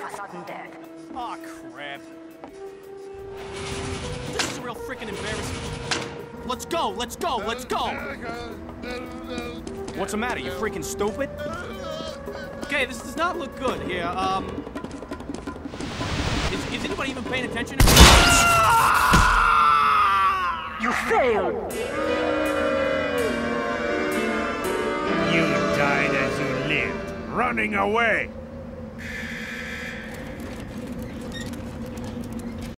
for sudden death. Aw, crap. This is a real freaking embarrassing. Let's go, let's go, let's go! What's the matter? You freaking stupid? Okay, this does not look good here. Um. Is, is anybody even paying attention? You failed! You died as you lived, running away.